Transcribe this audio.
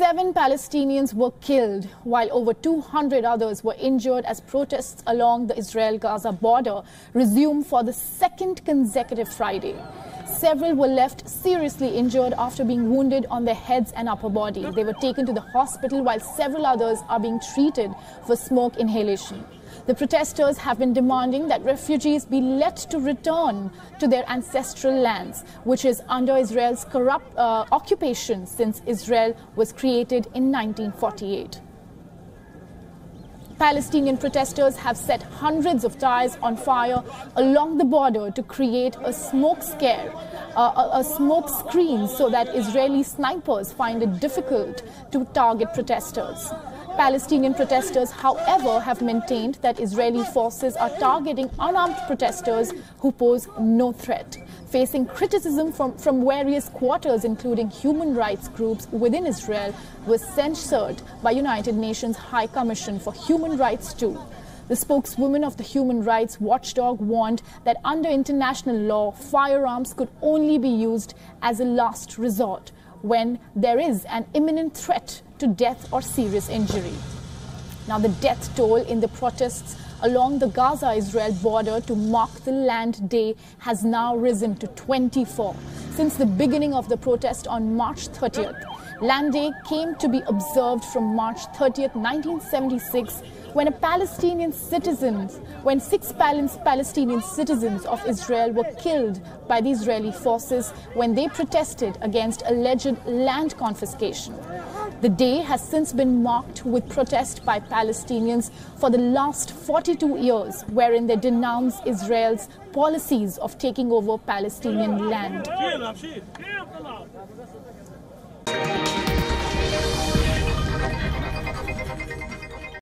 Seven Palestinians were killed, while over 200 others were injured as protests along the Israel Gaza border resumed for the second consecutive Friday. Several were left seriously injured after being wounded on their heads and upper body. They were taken to the hospital, while several others are being treated for smoke inhalation. The protesters have been demanding that refugees be let to return to their ancestral lands, which is under Israel's corrupt uh, occupation since Israel was created in 1948. Palestinian protesters have set hundreds of tires on fire along the border to create a smoke scare, uh, a, a smoke screen so that Israeli snipers find it difficult to target protesters. Palestinian protesters, however, have maintained that Israeli forces are targeting unarmed protesters who pose no threat, facing criticism from, from various quarters, including human rights groups within Israel, was censured by United Nations High Commission for Human Rights too. The spokeswoman of the Human Rights Watchdog warned that under international law, firearms could only be used as a last resort when there is an imminent threat to death or serious injury. Now, the death toll in the protests along the Gaza Israel border to mark the Land Day has now risen to 24 since the beginning of the protest on March 30th. Land Day came to be observed from March 30th, 1976 when a Palestinian citizens, when six Palestinian citizens of Israel were killed by the Israeli forces when they protested against alleged land confiscation. The day has since been marked with protest by Palestinians for the last 42 years, wherein they denounce Israel's policies of taking over Palestinian land.